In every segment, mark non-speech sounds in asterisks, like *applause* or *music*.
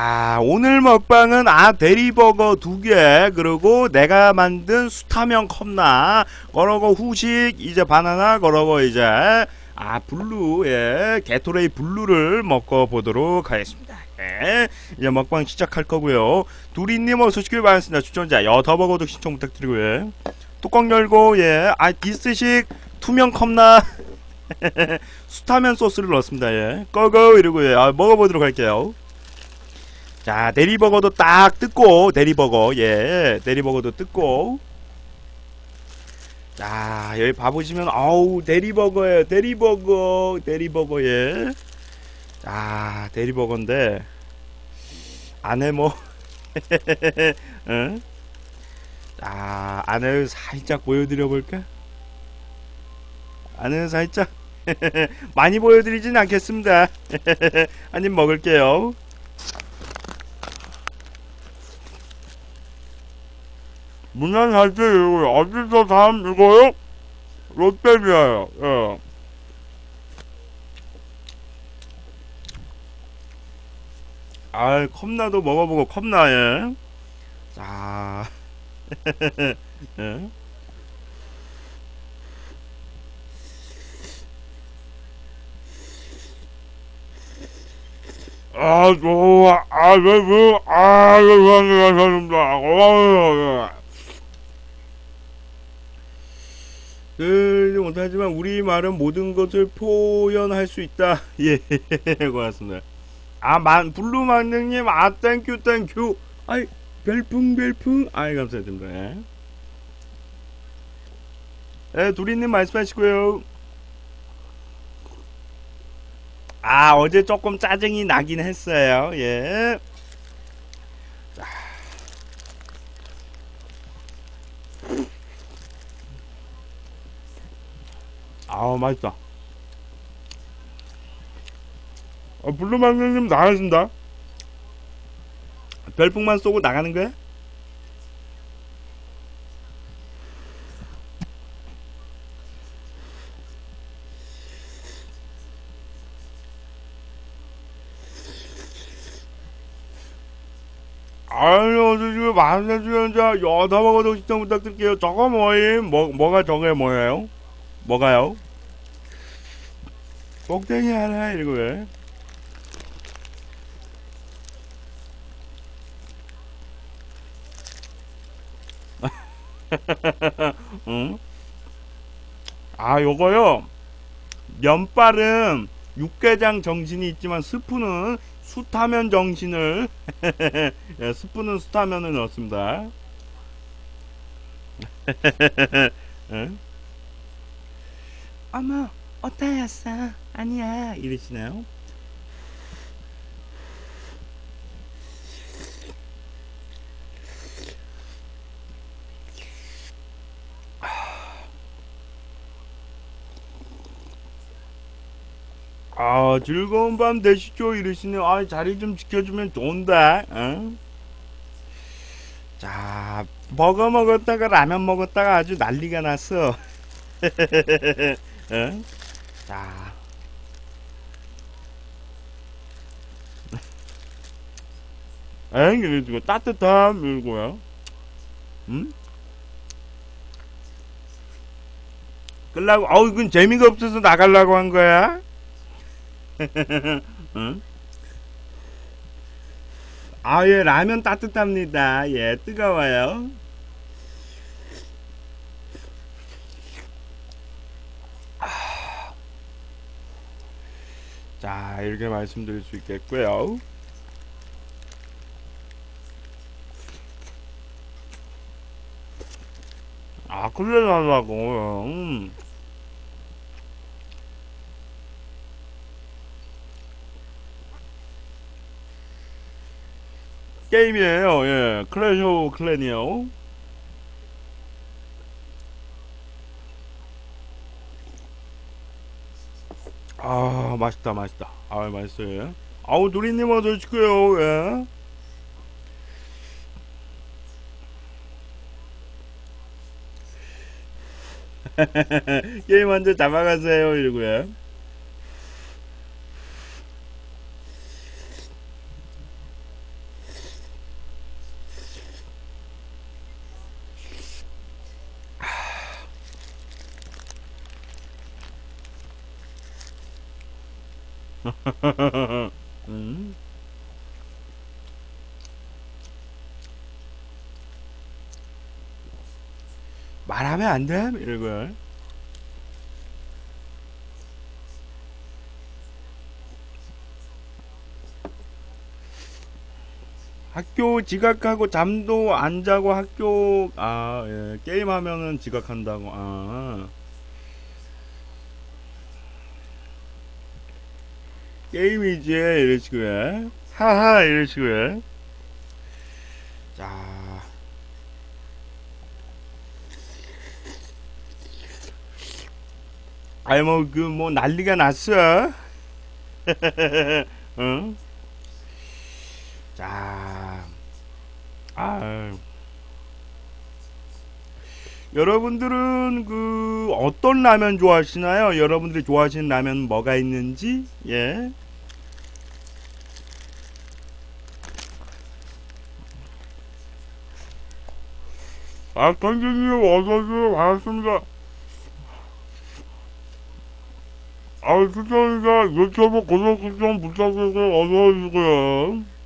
아 오늘 먹방은 아 데리버거 두 개 그리고 내가 만든 수타면 컵라 그러고 후식 이제 바나나 그러고 이제 아 블루 예 게토레이 블루를 먹어 보도록 하겠습니다. 예 이제 먹방 시작할 거고요. 두리님 어서 오시길 바랍니다. 추천자 여더버거도 신청 부탁드리고요. 뚜껑 열고 예아 디스식 투명 컵라 *laughs* 수타면 소스를 넣었습니다. 예 꺼고 이러고 예 아 먹어보도록 할게요 자 대리버거도 딱 뜯고 대리버거. 예 대리버거도 뜯고. 자 여기 봐보시면 아우 대리버거예요. 대리버거 대리버거 예자 대리버거인데 안에 뭐 응? *laughs* 자 안을 살짝 보여드려 볼까? 안을 살짝? *laughs* 많이 보여드리진 않겠습니다. *laughs* 한 입 먹을게요 문안 할때 이거 어디서 다음 이거요? 롯데리아요. 예. 아, 컵나도 먹어보고 컵나에. 자, 예. 아, 좋아. 아, 왜, 왜, 아, 왜, 왜, 왜, 왜, 왜, 들 지 못하지만 우리 말은 모든 것을 표현할 수 있다. *laughs* 예, 고맙습니다. 아, 만 블루 만능님, 아, 땡큐, 땡큐. 아이, 별풍, 별풍. 아이, 감사드립니다. 예, 예 두리님 말씀하시고요. 아, 어제 조금 짜증이 나긴 했어요. 예. 아우 맛있다 어, 블루망님 나가신다 별풍만 쏘고 나가는 거야? 아유, 어저 지금 만세 주연자 여다 먹어도 시청 부탁드릴게요. 저거 뭐임? 뭐 뭐가 저게 뭐예요? 뭐가요? 꼭대기 하나 이거 왜? *laughs* 응? 아 요거요 면발은 육개장 정신이 있지만 스프는 수타면 정신을 *laughs* 예, 스프는 수타면을 넣었습니다 *laughs* 응? 어머 어따였어 아니야 이러시나요? 아 즐거운 밤 되시죠 이러시네요 아 자리 좀 지켜주면 좋은데 응? 자 버거 먹었다가 라면 먹었다가 아주 난리가 났어 응? *laughs* 자 *laughs* 엥? 이거 따뜻함 이거야 응? 끌라고 어우 이건 재미가 없어서 나가려고 한 거야? *laughs* 응? 아 예 라면 따뜻합니다 예 뜨거워요 자 이렇게 말씀드릴 수 있겠고요. 아 큰일 나려고 음. 게임이에요 예. 클래시 오브 클랜이요 아 맛있다 맛있다. 아 맛있어요 아우 누리님 어서 오시고요 예. *laughs* 게임 먼저 잡아가세요 이러고요 *laughs* 음. 말하면 안 돼? 이러고. 학교 지각하고 잠도 안 자고 학교 아 예. 게임 하면은 지각한다고 아 게임이지 이런 식으로 하하 이런 식으로 자. 아이 뭐 그 뭐 난리가 났어. 응? *laughs* 자, 아, 여러분들은 그 어떤 라면 좋아하시나요? 여러분들이 좋아하시는 라면 뭐가 있는지, 예. 아, 선생님 어서오세요. 반갑습니다. 아, 추천이가 유튜브 구독 좀 부탁드려요. 어서오시고요.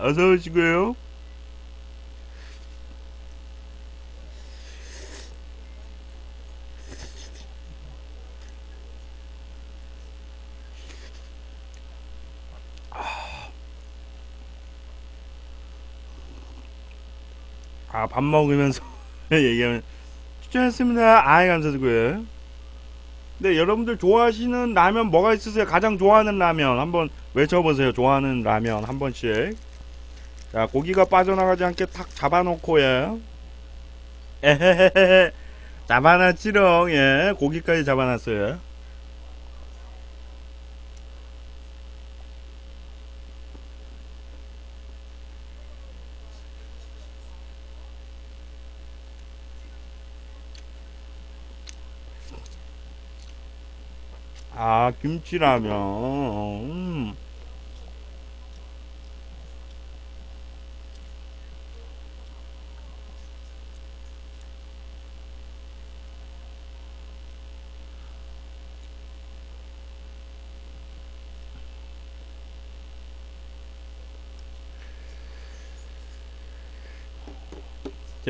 어서 오시고요. 아, 밥 먹으면서 *laughs* 얘기하면 추천했습니다. 아이 감사드고요. 네, 여러분들 좋아하시는 라면 뭐가 있으세요? 가장 좋아하는 라면 한번 외쳐보세요. 좋아하는 라면 한 번씩. 자, 고기가 빠져나가지 않게 탁 잡아놓고 예. 에헤헤헤. 잡아놨지롱 예. 고기까지 잡아놨어요. 아, 김치라면. 음.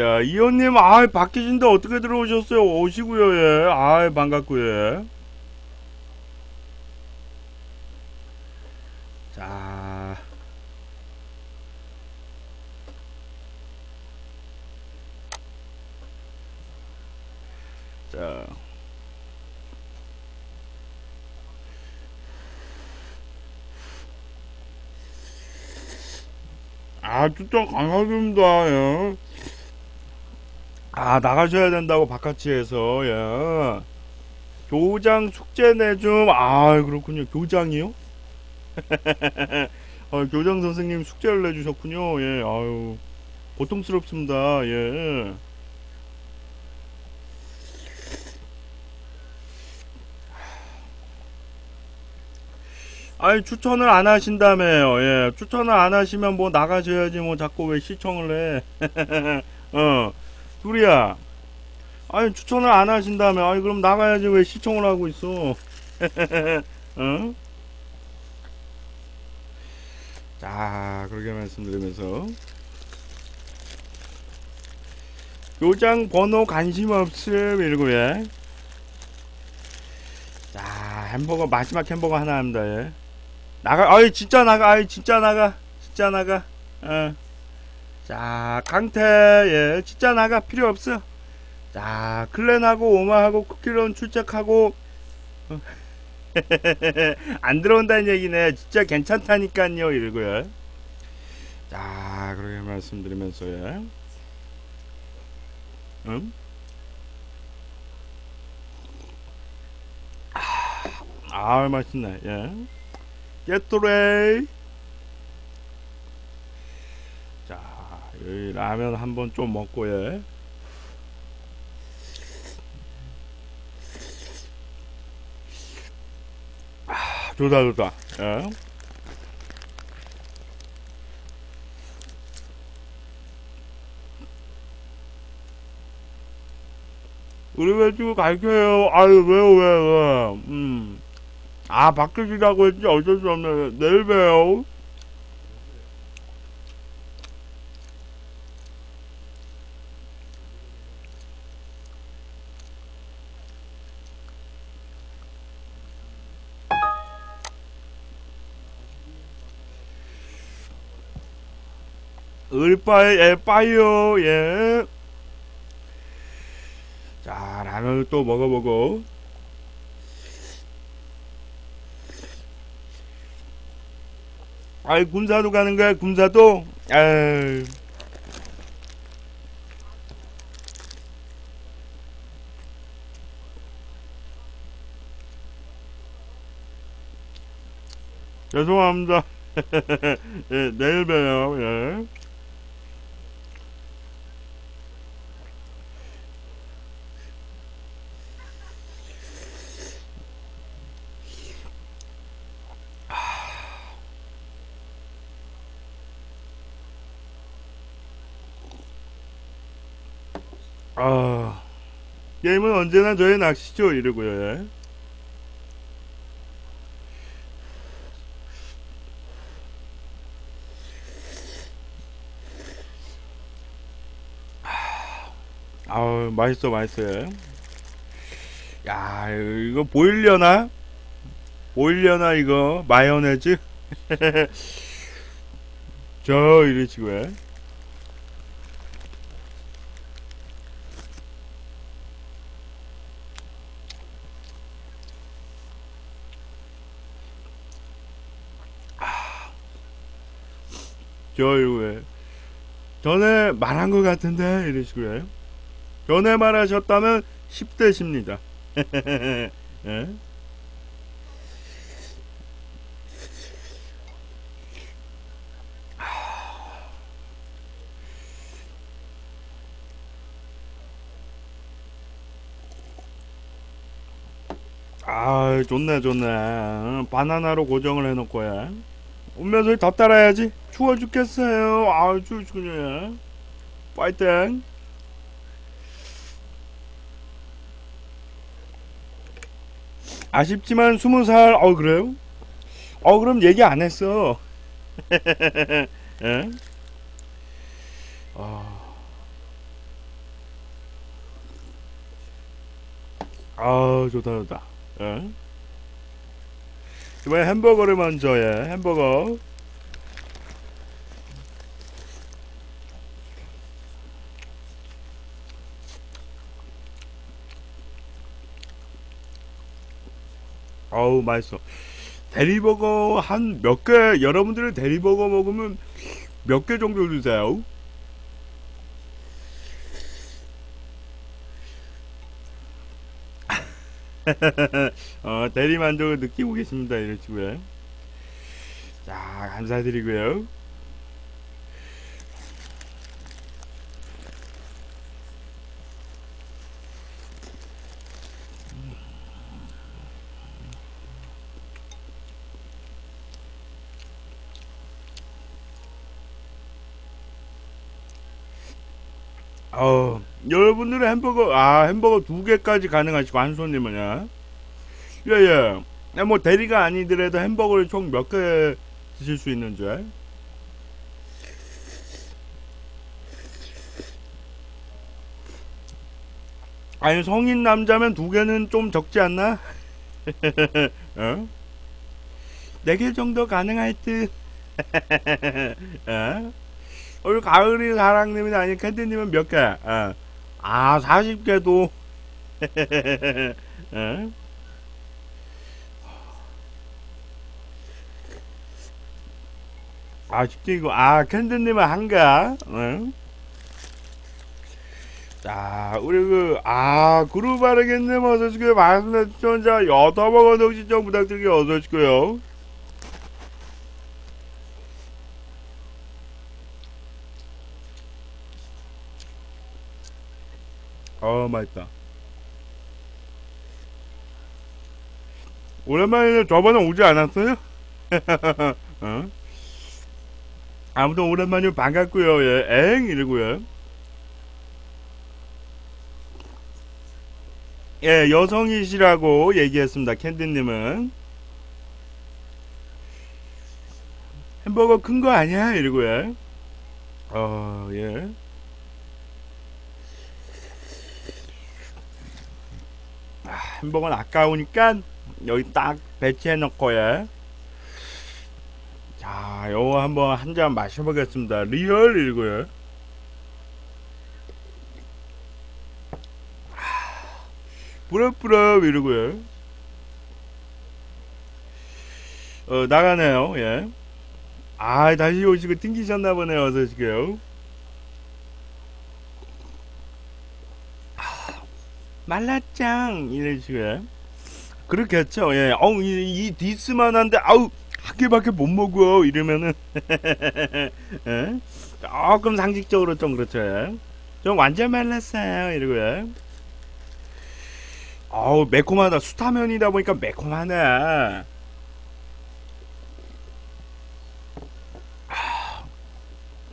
자, 이현님, 아, 밖 계신데 어떻게 들어오셨어요? 오시고요, 예. 아, 반갑고요. 예. 자, 자, 아, 진짜 강하습니다, 예. 아, 나가셔야 된다고 바깥에서, 예. 교장 숙제 내좀, 아, 그렇군요. 교장이요? 아, *laughs* 교장 선생님 숙제를 내주셨군요. 예, 아유, 고통스럽습니다. 예. 아니, 추천을 안 하신다며요. 예, 추천을 안 하시면 뭐 나가셔야지 뭐 자꾸 왜 시청을 해. *laughs* 어, 둘이야. 아니, 추천을 안 하신다며. 아니, 그럼 나가야지 왜 시청을 하고 있어. *laughs* 어? 자, 그렇게 말씀드리면서 요장 번호 관심 없음 예. 자, 햄버거 마지막 햄버거 하나 합니다. 예. 나가, 아이 진짜 나가, 아이 진짜 나가, 진짜 나가. 어. 자, 강태 예, 진짜 나가 필요 없어. 자, 클랜하고 오마하고 쿠키런 출첵하고 어. *laughs* 안 들어온다는 얘기네. 진짜 괜찮다니까요. 이러고요. 자, 그렇게 말씀드리면서요. 응? 아, 맛있네. 예. 깨토레이. 자, 여기 라면 한번 좀 먹고 예. 좋다 좋다 예. 그래가지고 갈게요. 아유, 왜요, 왜요, 왜요. 음. 아, 바뀌시라고 했지 어쩔 수 없네. 내일 봬요. 을바에 예, 빠요 예. 자 라면을 또 먹어보고 아이 군사도 가는 거야 군사도 아이 죄송합니다 *laughs* 예, 내일 봬요 예. 아 게임은 언제나 저의 낚시죠 이러고요 예. 아우 맛있어 맛있어 예. 야 이거 보일려나 보일려나 이거 마요네즈 *laughs* 저 이러시고 예. 저 이거에 전에 말한 것 같은데 이러시고요. 전에 말하셨다면 10대십니다. *laughs* 예? 아 좋네 좋네 어, 바나나로 고정을 해놓고 야 운면서 더 따라야지. 추워 죽겠어요. 아우 추워 죽네. 파이팅. 아쉽지만 스무 살 어 그래요? 어 그럼 얘기 안 했어. *laughs* 예? 아... 아 좋다 좋다. 예? 이번에 햄버거를 먼저 예 햄버거 어우 맛있어 대리버거 한 몇 개 여러분들은 대리버거 먹으면 몇 개 정도 드세요? *laughs* 어, 대리만족을 느끼고 계십니다 이러시고요 자 감사드리고요. 어, 여러분들은 햄버거, 아, 햄버거 두 개까지 가능하시고, 한 손님은요. 예, 예. 네, 뭐, 대리가 아니더라도 햄버거를 총 몇 개 드실 수 있는 줄. 아니, 성인 남자면 두 개는 좀 적지 않나? *laughs* 어? 네개 정도 가능할 듯. *laughs* 어? 우리 가을이 사랑님이 아니 캔디님은 몇 개? 어. 아 40개도 어? *laughs* 아 쉽게 이거 아 캔디님은 한가? 어? 자 우리 그아 그룹 바르겠님 어서오시고요 반갑습니다 시청자 여터버거 혹시 좀 부탁드리게 어서오시고요 어 맛있다 오랜만에 저번에 오지 않았어요? *laughs* 어? 아무튼 오랜만에 반갑고요 예, 엥 이러고요 예, 여성이시라고 얘기했습니다. 캔디님은. 햄버거 큰 거 아니야? 이러고요. 어, 예. 아, 햄버거는 아까우니까 여기 딱 배치해 놓고 예. 자, 요거 한번 한 잔 마셔보겠습니다. Real 이러고요. 부럽부럽 이러고요. 어, 나가네요. 예. 아, 다시 오시고 튕기셨나 보네요. 어서 오시고요. 말라짱 이러시고요. 그렇겠죠. 예. 어우, 이, 이 디스만 한데 아우 한 개밖에 못 먹어 이러면은 *laughs* 예? 조금 상식적으로 좀 그렇죠. 예. 좀 완전 말랐어요 이러고요. 아우 매콤하다 수타면이다 보니까 매콤하네 아,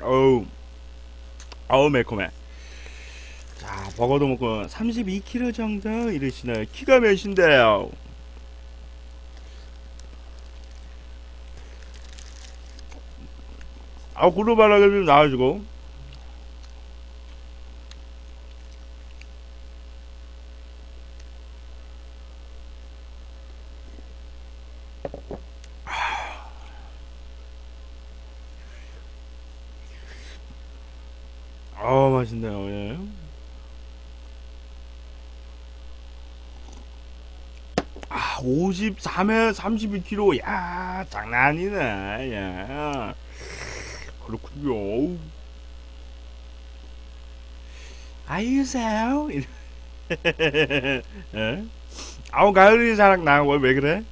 어우 어우 매콤해 자 버거도 먹고 32kg 정도 이러시네요? 키가 몇인데요? 아 구르바라기 좀 나와주고. 아 맛있네요 예. 아 53에 32kg 야 장난 아니네. 예. 그렇군요. 아유세요? *laughs* 예? 아우 가을이 사랑 나고 왜 그래?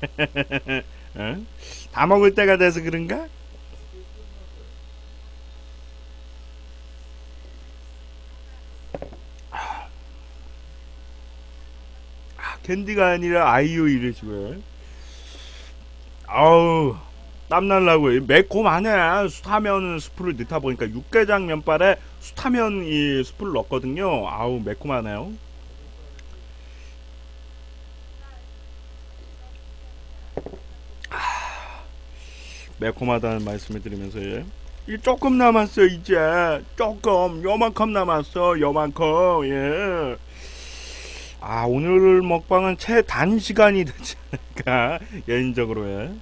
*laughs* 예? 다 먹을 때가 돼서 그런가 캔디가 아니라 아이유 이러시고요. 아우 땀날라고 매콤하네. 수타면 스프를 넣다 보니까 육개장 면발에 수타면 이 스프를 넣었거든요. 아우 매콤하네요. 아, 매콤하다는 말씀을 드리면서 예. 이 조금 남았어 이제 조금 요만큼 남았어 요만큼 예. 아 오늘 먹방은 최단 시간이 되지 않을까 *laughs* 개인적으로 예.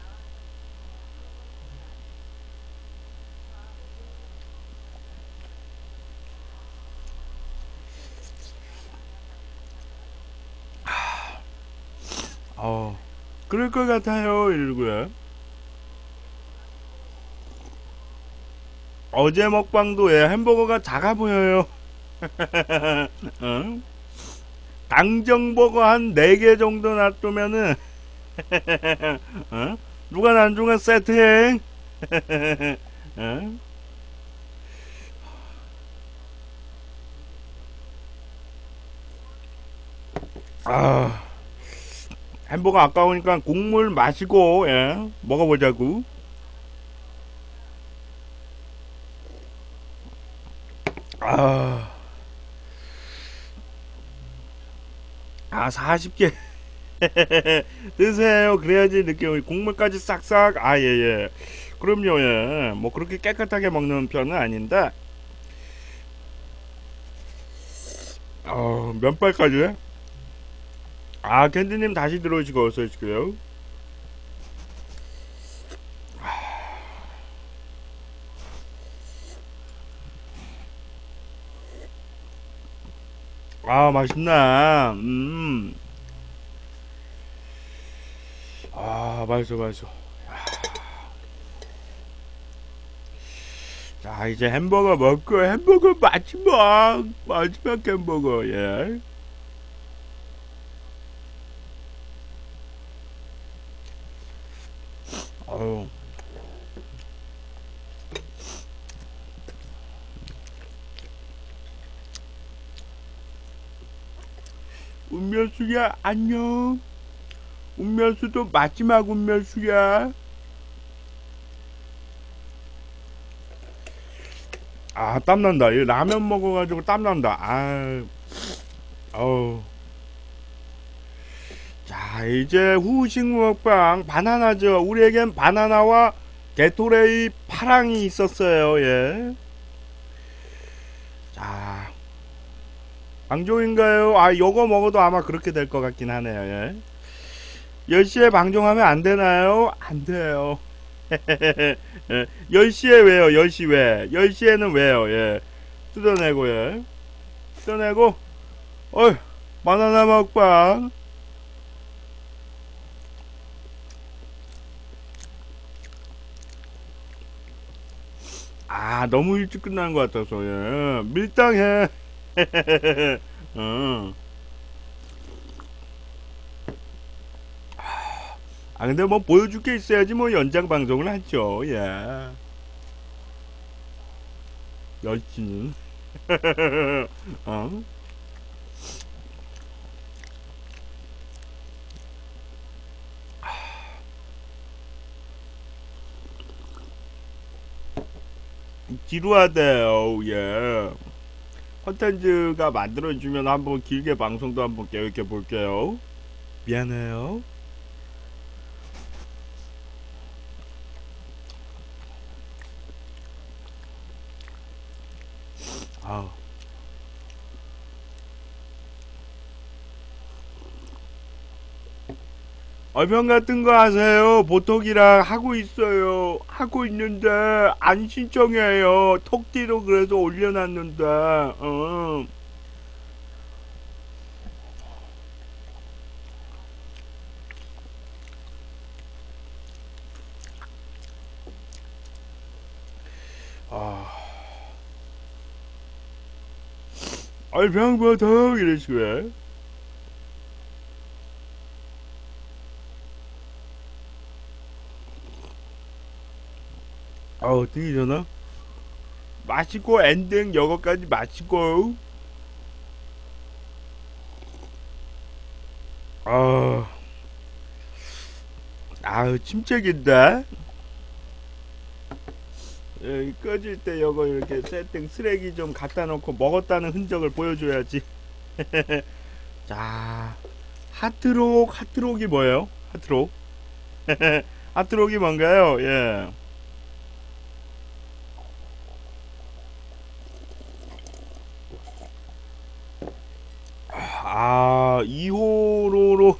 어 그럴 것 같아요 이러고요 어제 먹방도 예, 햄버거가 작아 보여요 *laughs* 응? 강정버거 한 4개 정도 놔두면은 *laughs* 어? 누가 난중간 세트행 *laughs* 어? 아 햄버거 아까우니까 국물 마시고 예, 먹어보자고 아 아 40개. *laughs* 드세요. 그래야지 느낌. 국물까지 싹싹. 아 예예. 그럼요 예 뭐 그렇게 깨끗하게 먹는 편은 아닌데. 어 면발까지 아 캔디님 다시 들어오시고 어서 오시고요 아 맛있나 음. 아 맛있어 맛있어. 자 이제 햄버거 먹고 햄버거 마지막 마지막 햄버거 예. 어우 운면수야 안녕 운면수도 마지막 운면수야 아 땀난다 이 라면 먹어가지고 땀난다 아 어우 자, 이제 후식 먹방 바나나죠. 우리에겐 바나나와 게토레이 파랑이 있었어요. 예. 방종인가요? 아, 요거 먹어도 아마 그렇게 될 것 같긴 하네요. 예. 10시에 방종하면 안 되나요? 안 돼요. *laughs* 예. 10시에 왜요? 10시 왜? 10시에는 왜요? 예. 뜯어내고, 예. 뜯어내고, 어이, 바나나 먹방. 아, 너무 일찍 끝나는 것 같아서, 예. 밀당해. 어. *laughs* 아, 근데 뭐 보여줄 게 있어야지 뭐 연장 방송을 하죠, 예. 열심히. *laughs* 어? 지루하대요, 예. 컨텐츠가 만들어주면 한번 길게 방송도 한번 계획해 볼게요. 미안해요. 얼명 같은 거 하세요. 보톡이랑 하고 있어요. 하고 있는데 안 신청해요. 톡띠로 그래서 올려놨는데. 어. 아. 얼평 보톡 이러시고요. 되게 전화 맛있고 엔딩 여거까지 맛있고. 아. 아우 침책인데? 여기 꺼질 때 여거 이렇게 세팅 쓰레기 좀 갖다 놓고 먹었다는 흔적을 보여줘야지. *laughs* 자 하트록 하트록이 뭐예요? 하트록? *laughs* 하트록이 뭔가요? 예 아, 2호로로,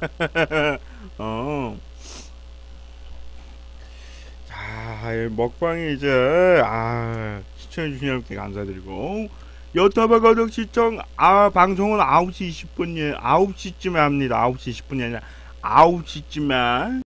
*laughs* 어. 자, 이 먹방이 이제, 아, 시청해주신 여러분께 감사드리고, 여타바 가족 시청, 아, 방송은 9시 20분이, 9시쯤에 합니다. 9시 20분이 아니라, 9시쯤에.